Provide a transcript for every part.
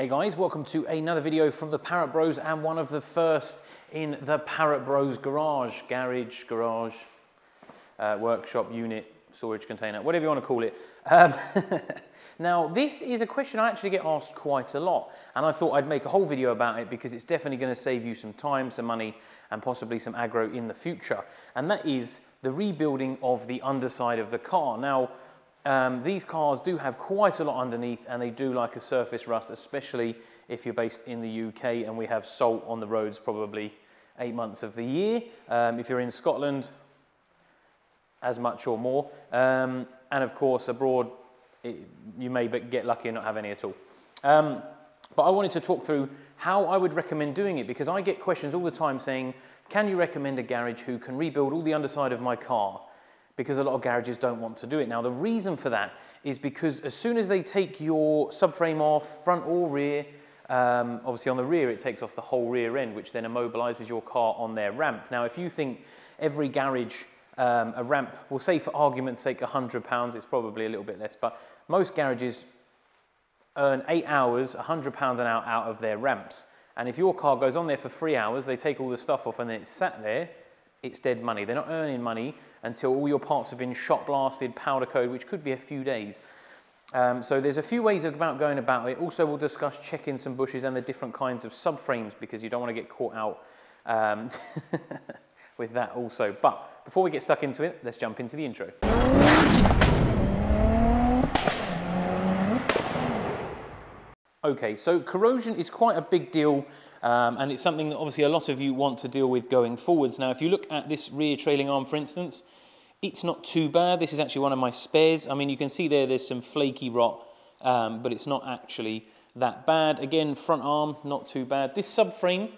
Hey guys, welcome to another video from the Parrott Bros and one of the first in the Parrott Bros garage, garage, garage, uh, workshop, unit, storage container, whatever you want to call it. Um, now, this is a question I actually get asked quite a lot, and I thought I'd make a whole video about it because it's definitely going to save you some time, some money, and possibly some aggro in the future. And that is the rebuilding of the underside of the car. Now, um, these cars do have quite a lot underneath and they do like a surface rust, especially if you're based in the UK and we have salt on the roads probably eight months of the year. Um, if you're in Scotland, as much or more. Um, and of course, abroad, it, you may get lucky and not have any at all. Um, but I wanted to talk through how I would recommend doing it because I get questions all the time saying, can you recommend a garage who can rebuild all the underside of my car? Because a lot of garages don't want to do it. Now, the reason for that is because as soon as they take your subframe off, front or rear, um, obviously on the rear, it takes off the whole rear end, which then immobilizes your car on their ramp. Now, if you think every garage, um, a ramp, we'll say for argument's sake, 100 pounds, it's probably a little bit less, but most garages earn eight hours, 100 pounds an hour out of their ramps. And if your car goes on there for three hours, they take all the stuff off and then it's sat there, it's dead money. They're not earning money until all your parts have been shot blasted, powder coated, which could be a few days. Um, so there's a few ways about going about it. Also, we'll discuss checking some bushes and the different kinds of subframes because you don't want to get caught out um, with that also. But before we get stuck into it, let's jump into the intro. Okay, so corrosion is quite a big deal um, and it's something that obviously a lot of you want to deal with going forwards. Now, if you look at this rear trailing arm, for instance, it's not too bad. This is actually one of my spares. I mean, you can see there, there's some flaky rot, um, but it's not actually that bad. Again, front arm, not too bad. This subframe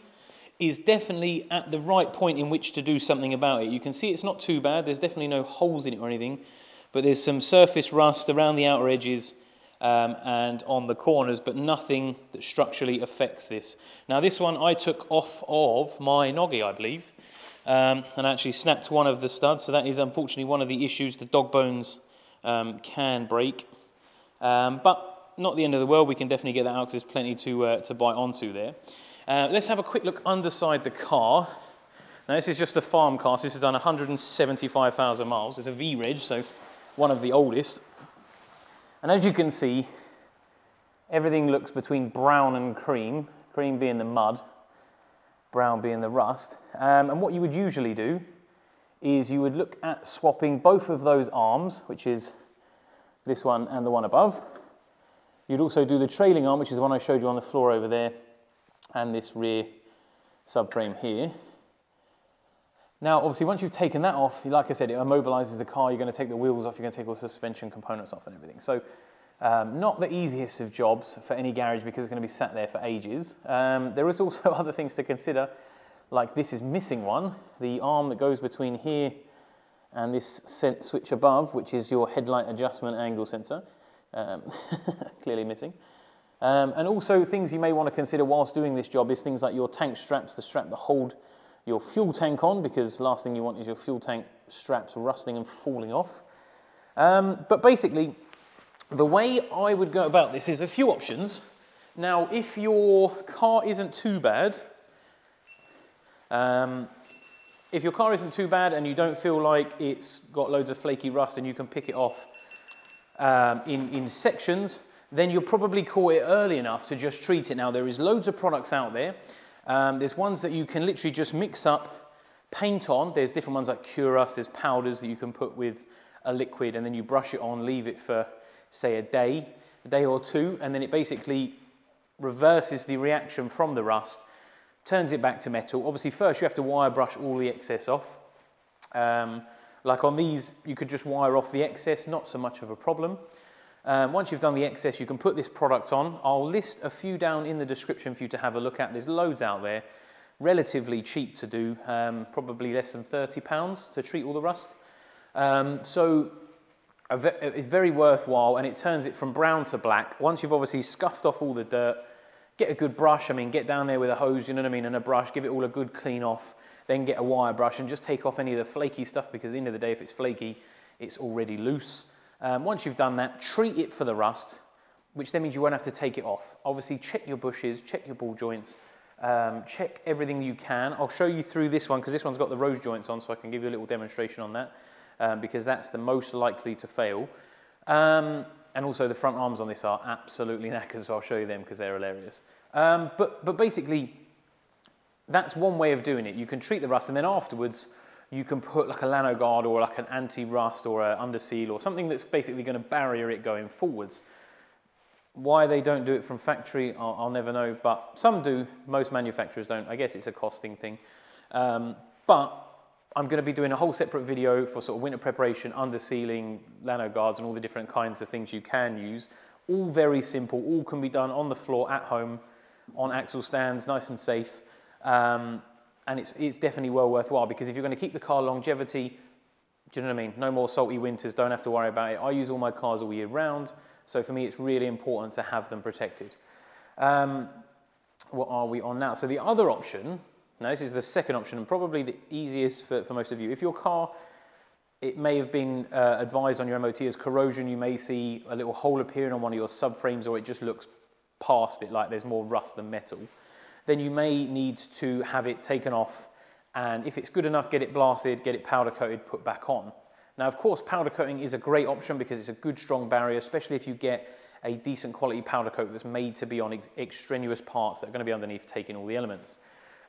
is definitely at the right point in which to do something about it. You can see it's not too bad. There's definitely no holes in it or anything, but there's some surface rust around the outer edges um, and on the corners, but nothing that structurally affects this. Now this one I took off of my Noggy, I believe, um, and actually snapped one of the studs, so that is unfortunately one of the issues the dog bones um, can break. Um, but not the end of the world, we can definitely get that out because there's plenty to, uh, to bite onto there. Uh, let's have a quick look underside the car. Now this is just a farm car, so this has done 175,000 miles. It's a V-reg, so one of the oldest. And as you can see, everything looks between brown and cream, cream being the mud, brown being the rust. Um, and what you would usually do is you would look at swapping both of those arms, which is this one and the one above. You'd also do the trailing arm, which is the one I showed you on the floor over there, and this rear subframe here. Now, obviously, once you've taken that off, like I said, it immobilizes the car. You're going to take the wheels off. You're going to take all the suspension components off and everything. So um, not the easiest of jobs for any garage because it's going to be sat there for ages. Um, there is also other things to consider, like this is missing one. The arm that goes between here and this switch above, which is your headlight adjustment angle sensor, um, clearly missing. Um, and also things you may want to consider whilst doing this job is things like your tank straps, the strap that hold your fuel tank on because last thing you want is your fuel tank straps rusting and falling off. Um, but basically, the way I would go about this is a few options. Now, if your car isn't too bad, um, if your car isn't too bad and you don't feel like it's got loads of flaky rust and you can pick it off um, in, in sections, then you'll probably caught it early enough to just treat it. Now, there is loads of products out there. Um, there's ones that you can literally just mix up, paint on. There's different ones like Kurust, there's powders that you can put with a liquid and then you brush it on, leave it for, say, a day, a day or two, and then it basically reverses the reaction from the rust, turns it back to metal. Obviously, first you have to wire brush all the excess off. Um, like on these, you could just wire off the excess, not so much of a problem. Um, once you've done the excess, you can put this product on. I'll list a few down in the description for you to have a look at. There's loads out there, relatively cheap to do, um, probably less than 30 pounds to treat all the rust. Um, so it's very worthwhile and it turns it from brown to black. Once you've obviously scuffed off all the dirt, get a good brush, I mean, get down there with a hose, you know what I mean, and a brush, give it all a good clean off, then get a wire brush and just take off any of the flaky stuff because at the end of the day, if it's flaky, it's already loose. Um, once you've done that, treat it for the rust. which then means you won't have to take it off. Obviously, check your bushes, check your ball joints, um, check everything you can. I'll show you through this one because this one's got the rose joints on, so I can give you a little demonstration on that um, because that's the most likely to fail. Um, and also the front arms on this are absolutely knackers, so I'll show you them because they're hilarious. Um, but, but basically, that's one way of doing it. You can treat the rust and then afterwards, you can put like a Lanoguard or like an anti-rust or an under seal or something that's basically going to barrier it going forwards. Why they don't do it from factory, I'll, I'll, never know, but some do. Most manufacturers don't. I guess it's a costing thing. Um, but I'm going to be doing a whole separate video for sort of winter preparation, under sealing, Lanoguards, and all the different kinds of things you can use. All very simple. All can be done on the floor at home, on axle stands, nice and safe. Um, and it's, it's definitely well worthwhile because if you're going to keep the car longevity, do you know what I mean? No more salty winters, don't have to worry about it. I use all my cars all year round. So for me, it's really important to have them protected. Um, what are we on now? So the other option, now this is the second option and probably the easiest for, for most of you. If your car, it may have been uh, advised on your MOT as corrosion, you may see a little hole appearing on one of your subframes or it just looks past it like there's more rust than metal, then you may need to have it taken off and if it's good enough, get it blasted, get it powder coated, put back on. Now, of course, powder coating is a great option because it's a good, strong barrier, especially if you get a decent quality powder coat that's made to be on ex extraneous parts that are going to be underneath taking all the elements.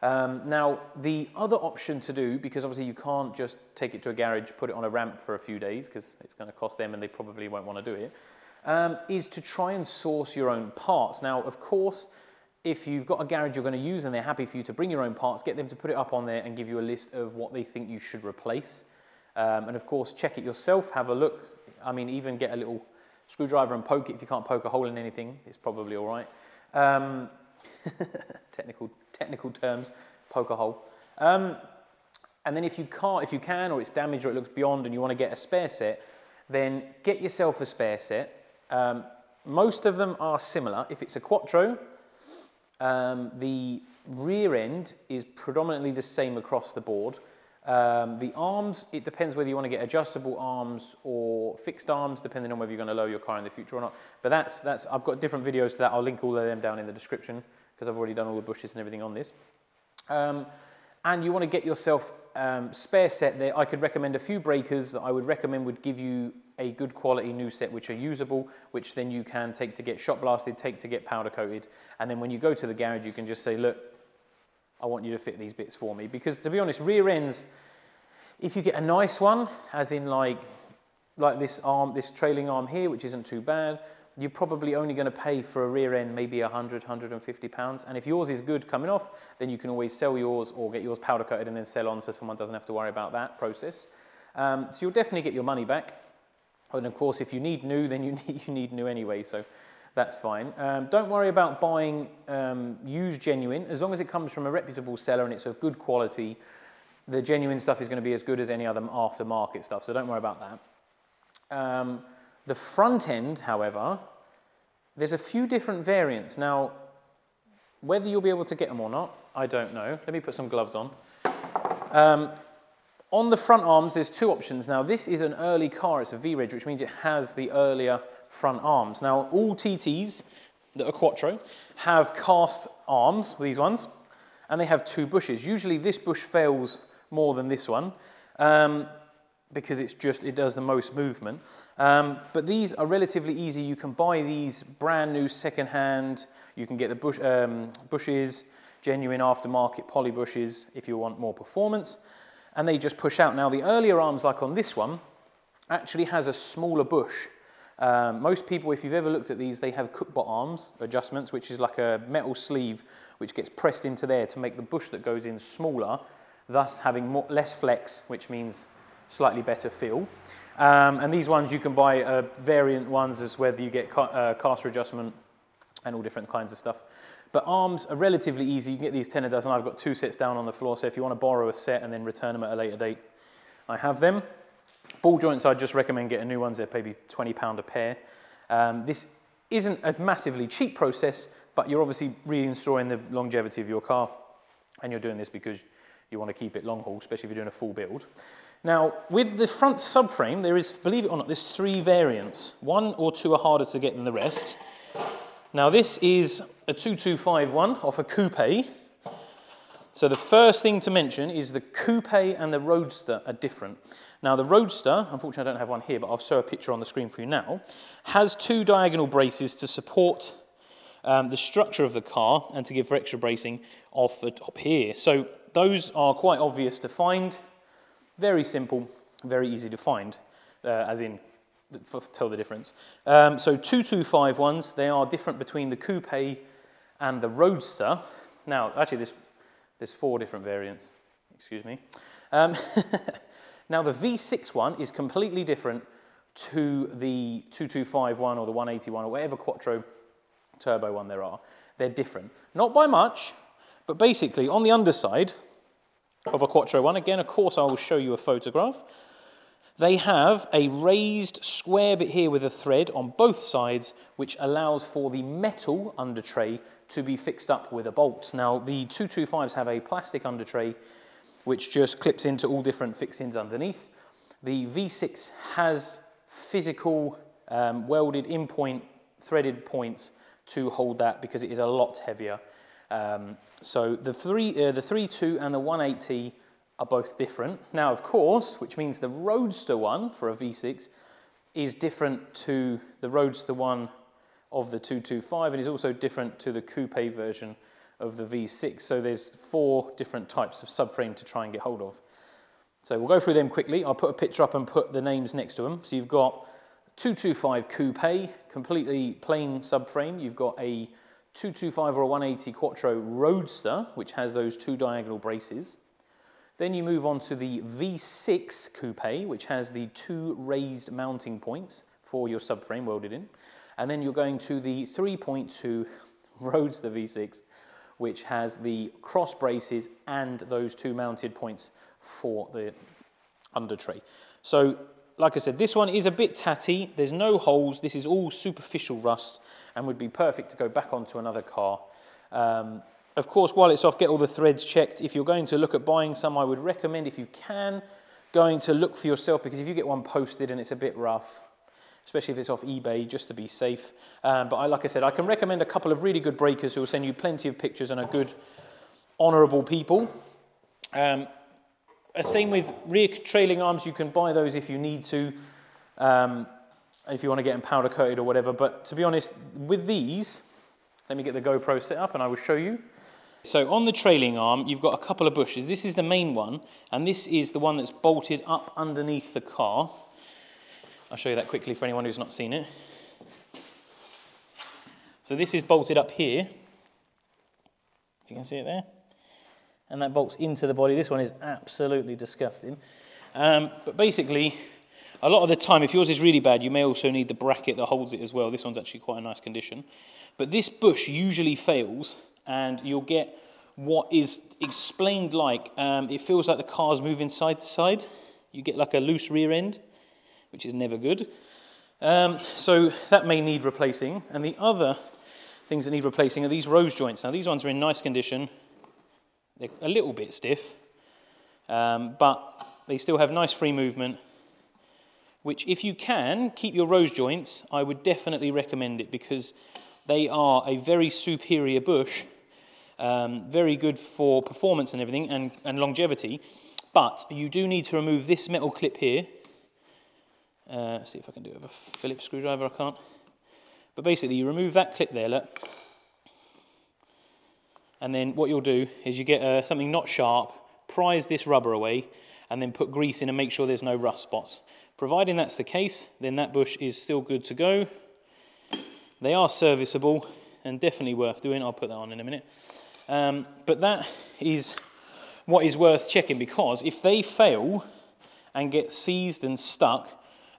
Um, now, the other option to do, because obviously you can't just take it to a garage, put it on a ramp for a few days, because it's going to cost them and they probably won't want to do it, um, is to try and source your own parts. Now, of course, if you've got a garage you're going to use and they're happy for you to bring your own parts, get them to put it up on there and give you a list of what they think you should replace. Um, and of course, check it yourself, have a look. I mean, even get a little screwdriver and poke it. If you can't poke a hole in anything, it's probably all right. Um, technical, technical terms, poke a hole. Um, and then if you can't, if you can, or it's damaged or it looks beyond and you want to get a spare set, then get yourself a spare set. Um, most of them are similar. If it's a Quattro, um, the rear end is predominantly the same across the board. Um, the arms, it depends whether you want to get adjustable arms or fixed arms, depending on whether you're going to lower your car in the future or not. But that's, that's I've got different videos to that. I'll link all of them down in the description because I've already done all the bushes and everything on this. Um, and you want to get yourself um, spare set there. I could recommend a few breakers that I would recommend would give you a good quality new set which are usable, which then you can take to get shot blasted, take to get powder coated. And then when you go to the garage, you can just say, look, I want you to fit these bits for me. Because to be honest, rear ends, if you get a nice one, as in like, like this arm, this trailing arm here, which isn't too bad, you're probably only going to pay for a rear end maybe 100, 150 pounds. And if yours is good coming off, then you can always sell yours or get yours powder coated and then sell on so someone doesn't have to worry about that process. Um, so you'll definitely get your money back. And of course, if you need new, then you need, you need new anyway. So that's fine. Um, don't worry about buying um, used genuine. As long as it comes from a reputable seller and it's of good quality, the genuine stuff is going to be as good as any other aftermarket stuff, so don't worry about that. Um, the front end, however, there's a few different variants. Now, whether you'll be able to get them or not, I don't know. Let me put some gloves on. On the front arms, there's two options. Now, this is an early car. It's a V-reg, which means it has the earlier front arms. Now, all TTs that are Quattro have cast arms, these ones, and they have two bushes. Usually this bush fails more than this one um, because it's just, it does the most movement. Um, but these are relatively easy. You can buy these brand new second-hand. You can get the bush, um, bushes, genuine aftermarket poly bushes if you want more performance. And they just push out. Now, the earlier arms, like on this one, actually has a smaller bush. Um, most people, if you've ever looked at these, they have cookbot arms adjustments, which is like a metal sleeve which gets pressed into there to make the bush that goes in smaller, thus having more, less flex, which means slightly better feel. Um, and these ones you can buy uh, variant ones as whether you get ca uh, caster adjustment and all different kinds of stuff. But arms are relatively easy. You can get these 10 a dozen. I've got two sets down on the floor, so if you want to borrow a set and then return them at a later date, I have them. Ball joints, I'd just recommend getting new ones. They're maybe £20 a pair. Um, this isn't a massively cheap process, but you're obviously reinstalling the longevity of your car, and you're doing this because you want to keep it long haul, especially if you're doing a full build. Now, with the front subframe, there is, believe it or not, there's three variants. One or two are harder to get than the rest. Now this is a 2251 off a coupe. So the first thing to mention is the coupe and the roadster are different. Now the roadster, unfortunately I don't have one here, but I'll show a picture on the screen for you now, has two diagonal braces to support um, the structure of the car and to give for extra bracing off the top here. So those are quite obvious to find, very simple, very easy to find, uh, as in tell the difference. Um, so 2251s, they are different between the coupe and the roadster. Now, actually, there's, there's four different variants, excuse me. Um, now, the V6 one is completely different to the 2251 or the 181 or whatever Quattro turbo one there are. They're different. Not by much, but basically on the underside of a Quattro one, again, of course, I will show you a photograph. They have a raised square bit here with a thread on both sides, which allows for the metal under tray to be fixed up with a bolt. Now, the 225s have a plastic under tray, which just clips into all different fixings underneath. The V6 has physical um, welded in point threaded points to hold that because it is a lot heavier. Um, so the 3, uh, the 3.2 and the 180 are both different. Now, of course, which means the Roadster one for a V6 is different to the Roadster one of the 225 and is also different to the coupe version of the V6. So there's four different types of subframe to try and get hold of. So we'll go through them quickly. I'll put a picture up and put the names next to them. So you've got 225 coupe, completely plain subframe. You've got a 225 or a 180 Quattro Roadster, which has those two diagonal braces. Then you move on to the V6 Coupe, which has the two raised mounting points for your subframe welded in. And then you're going to the 3.2 Roadster V6, which has the cross braces and those two mounted points for the under tray. So, like I said, this one is a bit tatty. There's no holes. This is all superficial rust and would be perfect to go back onto another car. Um, of course, while it's off, get all the threads checked. If you're going to look at buying some, I would recommend, if you can, going to look for yourself because if you get one posted and it's a bit rough, especially if it's off eBay, just to be safe. Um, but I, like I said, I can recommend a couple of really good breakers who will send you plenty of pictures and are good, honourable people. Um, same with rear trailing arms, you can buy those if you need to, um, if you want to get them powder coated or whatever. But to be honest, with these, let me get the GoPro set up and I will show you. So on the trailing arm, you've got a couple of bushes. This is the main one, and this is the one that's bolted up underneath the car. I'll show you that quickly for anyone who's not seen it. So this is bolted up here. You can see it there. And that bolts into the body. This one is absolutely disgusting. Um, but basically, a lot of the time, if yours is really bad, you may also need the bracket that holds it as well. This one's actually quite a nice condition. But this bush usually fails and you'll get what is explained like um, it feels like the car's moving side to side. You get like a loose rear end, which is never good. Um, so that may need replacing. And the other things that need replacing are these rose joints. Now these ones are in nice condition. They're a little bit stiff, um, but they still have nice free movement. Which, if you can keep your rose joints, I would definitely recommend it because they are a very superior bush um, very good for performance and everything and, and longevity. But you do need to remove this metal clip here. Uh, see if I can do it with a Phillips screwdriver, I can't. But basically, you remove that clip there, look. And then what you'll do is you get uh, something not sharp, prise this rubber away, and then put grease in and make sure there's no rust spots. Providing that's the case, then that bush is still good to go. They are serviceable and definitely worth doing. I'll put that on in a minute. Um, but that is what is worth checking because if they fail and get seized and stuck,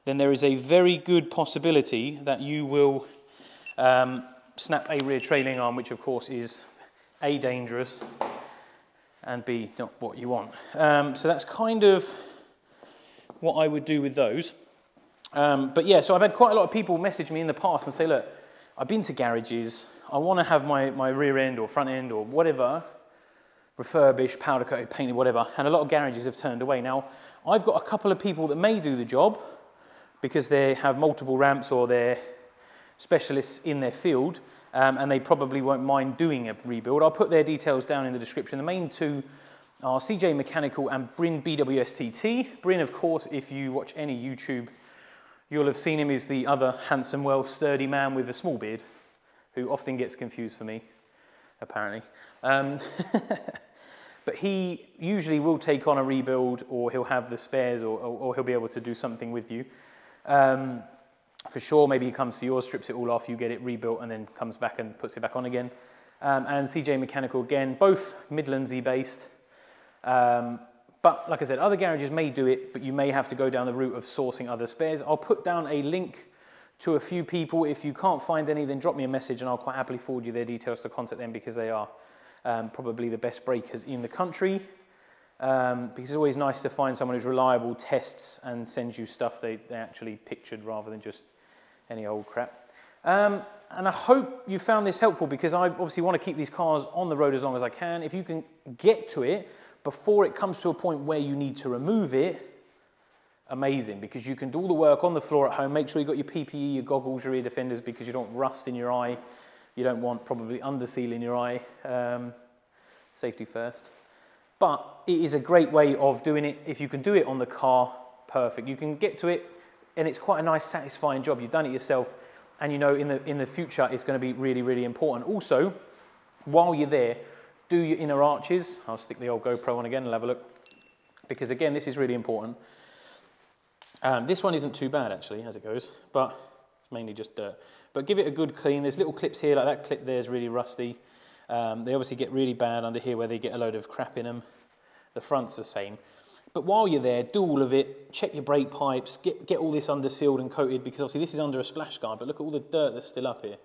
then there is a very good possibility that you will um, snap a rear trailing arm, which of course is A, dangerous, and B, not what you want. Um, so that's kind of what I would do with those. Um, but yeah, so I've had quite a lot of people message me in the past and say, look, I've been to garages, I want to have my, my rear end or front end or whatever refurbished, powder coated, painted, whatever, and a lot of garages have turned away. Now, I've got a couple of people that may do the job because they have multiple ramps or they're specialists in their field, um, and they probably won't mind doing a rebuild. I'll put their details down in the description. The main two are CJ Mechanical and Bryn BWSTT. Bryn, of course, if you watch any YouTube, you'll have seen him as the other handsome, well, sturdy man with a small beard, who often gets confused for me, apparently. Um, but he usually will take on a rebuild or he'll have the spares or, or, or he'll be able to do something with you. Um, for sure, maybe he comes to yours, strips it all off, you get it rebuilt and then comes back and puts it back on again. Um, and CJ Mechanical, again, both Midlandsy based. Um, but like I said, other garages may do it, but you may have to go down the route of sourcing other spares. I'll put down a link to a few people. If you can't find any, then drop me a message and I'll quite happily forward you their details to contact them because they are um, probably the best breakers in the country. Um, because it's always nice to find someone who's reliable, tests and sends you stuff they, they actually pictured rather than just any old crap. Um, and I hope you found this helpful because I obviously want to keep these cars on the road as long as I can. If you can get to it before it comes to a point where you need to remove it, amazing because you can do all the work on the floor at home. Make sure you've got your PPE, your goggles, your ear defenders because you don't want rust in your eye. You don't want probably under seal in your eye. Um, safety first. But it is a great way of doing it. If you can do it on the car, perfect. You can get to it and it's quite a nice satisfying job. You've done it yourself and you know in the, in the future it's going to be really, really important. Also, while you're there, do your inner arches. I'll stick the old GoPro on again and have a look. Because again, this is really important. Um, this one isn't too bad actually, as it goes, but it's mainly just dirt. But give it a good clean. There's little clips here, like that clip there is really rusty. Um, they obviously get really bad under here where they get a load of crap in them. The front's the same. But while you're there, do all of it, check your brake pipes, get, get all this under sealed and coated because obviously this is under a splash guard, but look at all the dirt that's still up here.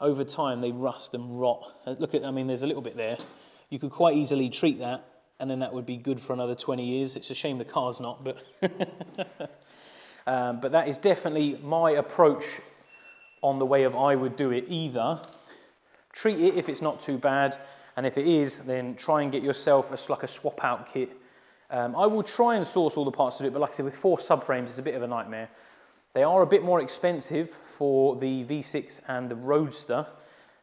Over time, they rust and rot. Uh, look at, I mean, there's a little bit there. You could quite easily treat that and then that would be good for another 20 years. It's a shame the car's not, but, um, but that is definitely my approach on the way of I would do it. Either treat it if it's not too bad, and if it is, then try and get yourself a, like a swap out kit um, I will try and source all the parts of it, but like I said, with four subframes, it's a bit of a nightmare. They are a bit more expensive for the V6 and the Roadster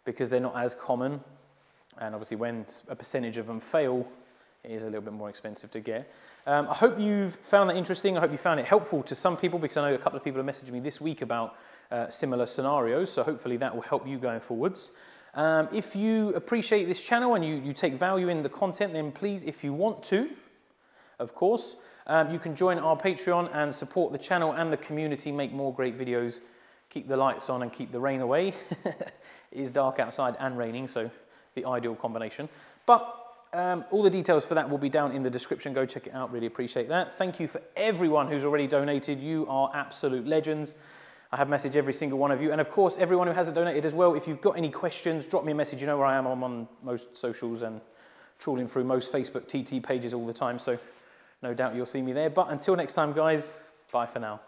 because they're not as common. And obviously when a percentage of them fail, it is a little bit more expensive to get. Um, I hope you've found that interesting. I hope you found it helpful to some people because I know a couple of people have messaged me this week about uh, similar scenarios. So hopefully that will help you going forwards. Um, if you appreciate this channel and you, you take value in the content, then please, if you want to, of course. Um, you can join our Patreon and support the channel and the community, make more great videos, keep the lights on and keep the rain away. it is dark outside and raining, so the ideal combination. But um, all the details for that will be down in the description. Go check it out, really appreciate that. Thank you for everyone who's already donated. You are absolute legends. I have messaged every single one of you. And of course, everyone who hasn't donated as well, if you've got any questions, drop me a message. You know where I am. I'm on most socials and trawling through most Facebook TT pages all the time. So no doubt you'll see me there. But until next time, guys, bye for now.